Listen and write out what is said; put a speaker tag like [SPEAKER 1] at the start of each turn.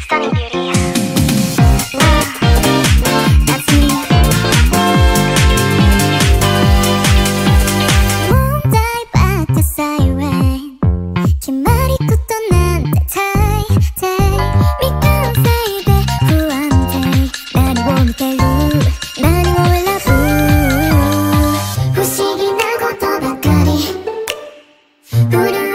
[SPEAKER 1] Stunning beauty. Scooter.